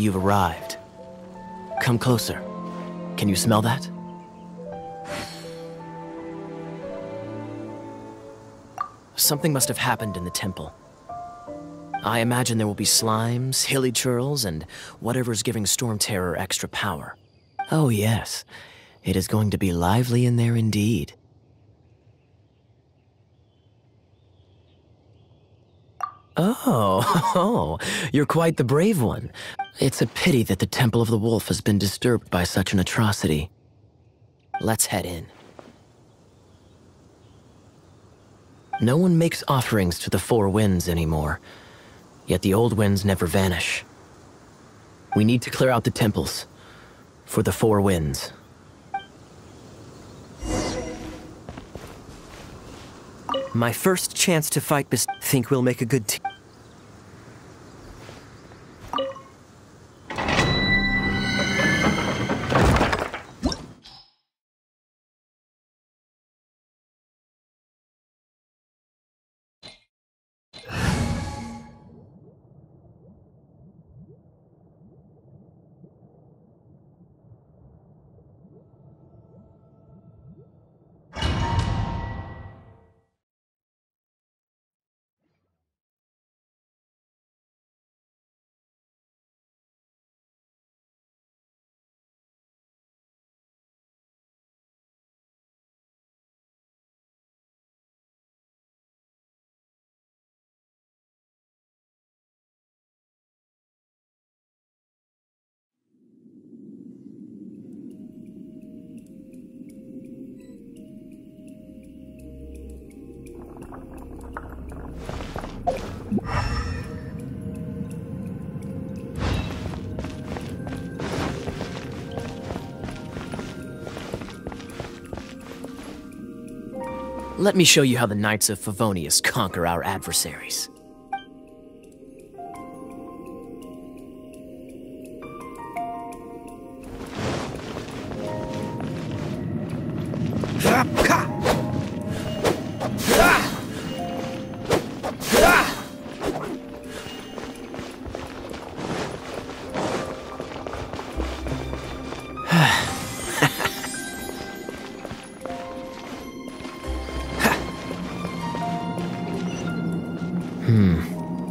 You've arrived. Come closer. Can you smell that? Something must have happened in the temple. I imagine there will be slimes, hilichurls, and whatever's giving Stormterror extra power. Oh yes, it is going to be lively in there indeed. Oh, oh, you're quite the brave one. It's a pity that the Temple of the Wolf has been disturbed by such an atrocity. Let's head in. No one makes offerings to the Four Winds anymore, yet the old winds never vanish. We need to clear out the temples for the Four Winds. My first chance to fight Bis- think we'll make a good team. Let me show you how the Knights of Favonius conquer our adversaries.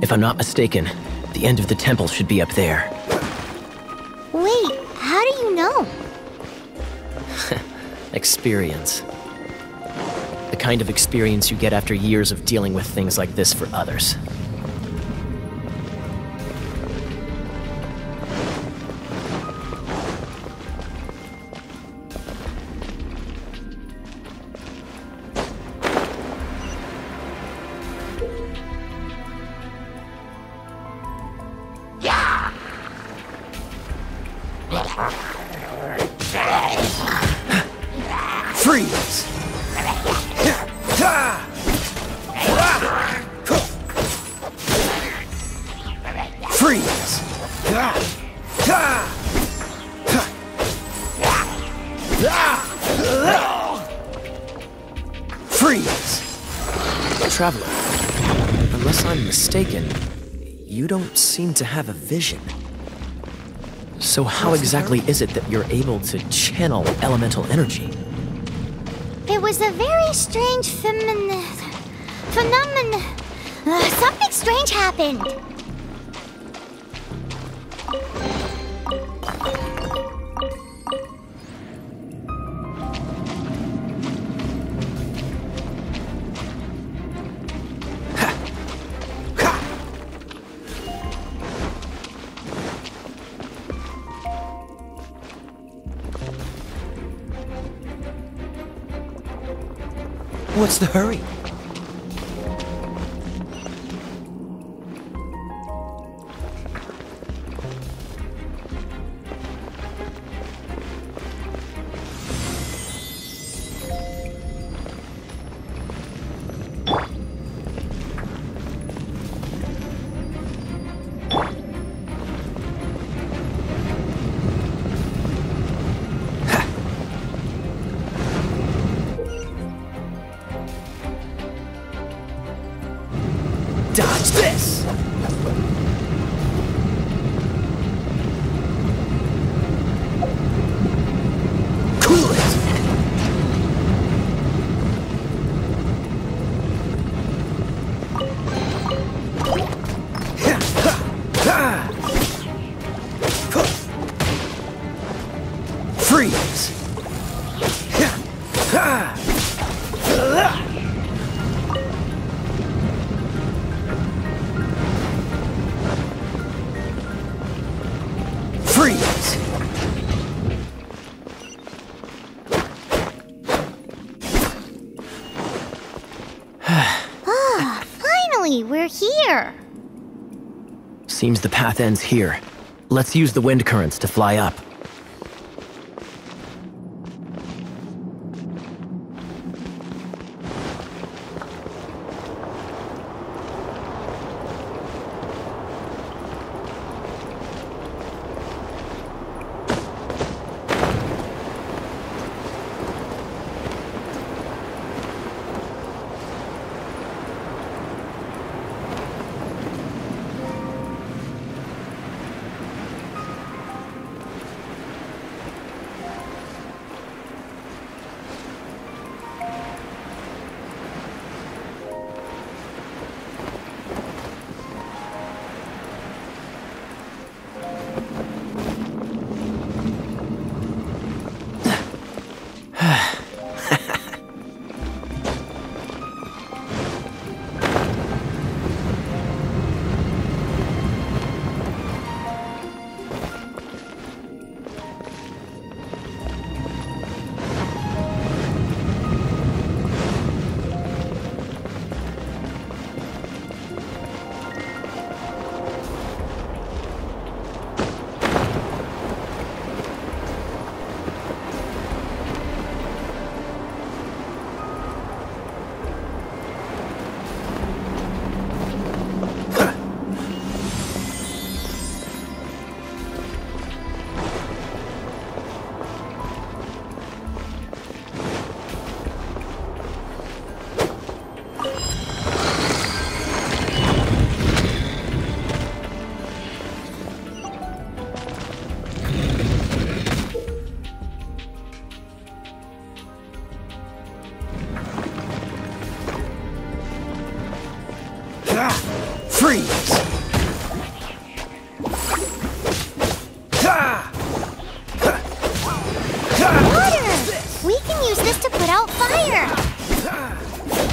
If I'm not mistaken, the end of the temple should be up there. Wait, how do you know? Experience. The kind of experience you get after years of dealing with things like this for others. Vision. So how exactly is it that you're able to channel elemental energy? It was a very strange femin... phenomenon. Uh, something strange happened. What's the hurry? Seems the path ends here. Let's use the wind currents to fly up.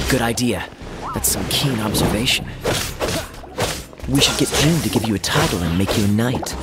Good idea. That's some keen observation. We should get Jean to give you a title and make you a knight.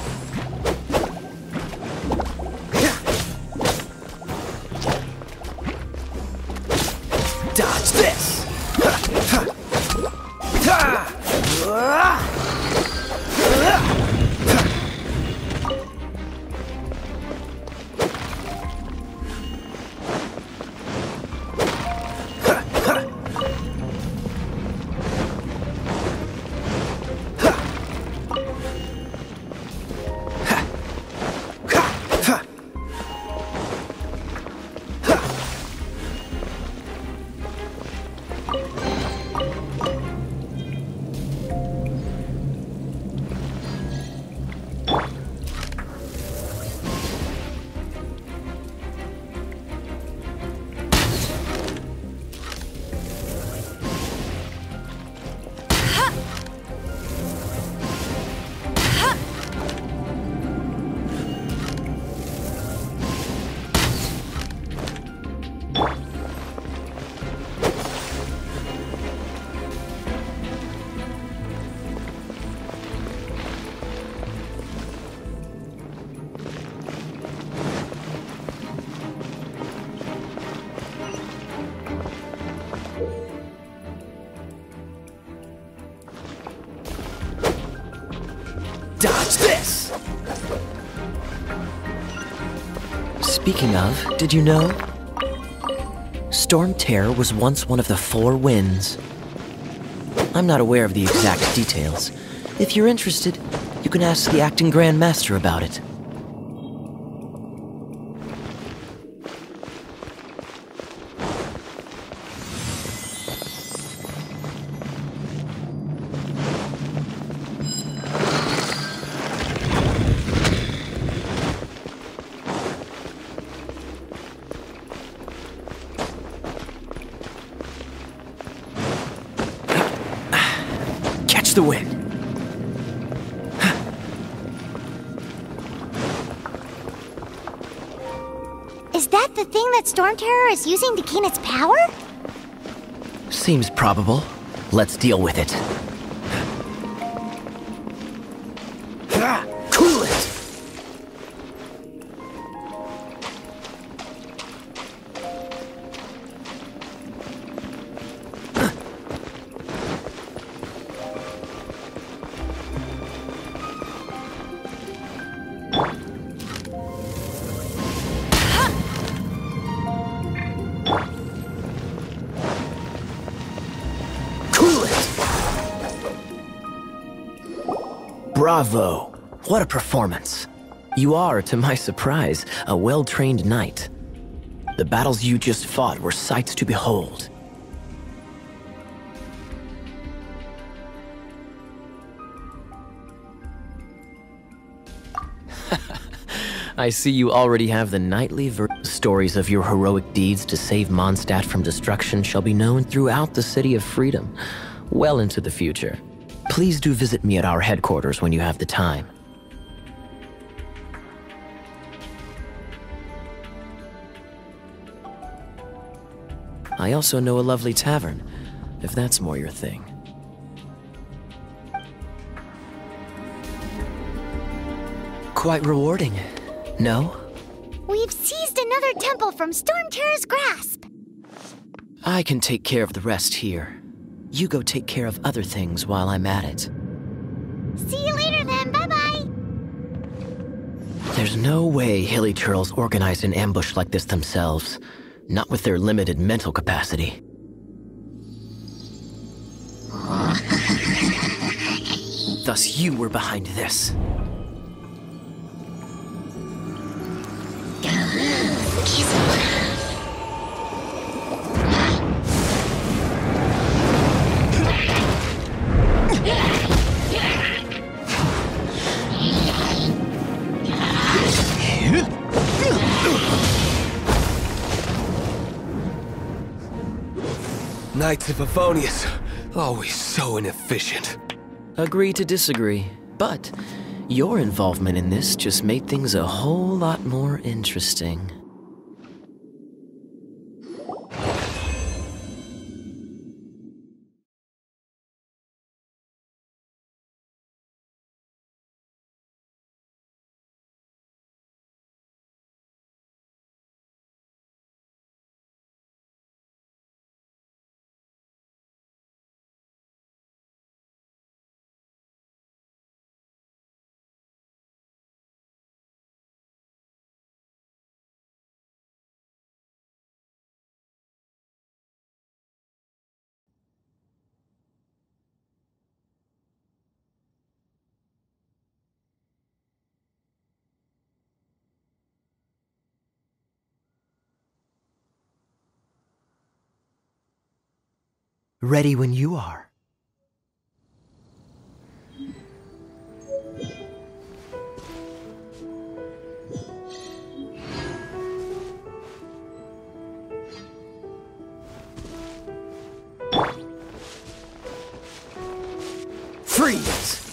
Speaking of, did you know? Stormterror was once one of the four winds. I'm not aware of the exact details. If you're interested, you can ask the acting Grand Master about it. Terror is using to gain power? Seems probable. Let's deal with it. Bravo! What a performance. You are, to my surprise, a well-trained knight. The battles you just fought were sights to behold. I see you already have the knightly stories of your heroic deeds to save Mondstadt from destruction shall be known throughout the City of Freedom, well into the future. Please do visit me at our headquarters when you have the time. I also know a lovely tavern, if that's more your thing. Quite rewarding, no? We've seized another temple from Stormterror's grasp. I can take care of the rest here. You go take care of other things while I'm at it. See you later then. Bye bye. There's no way Hilichurls organized an ambush like this themselves. Not with their limited mental capacity. Thus you were behind this. Knights of Favonius, always so inefficient. Agree to disagree, but your involvement in this just made things a whole lot more interesting. Ready when you are. Freeze!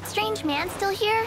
That strange man still here?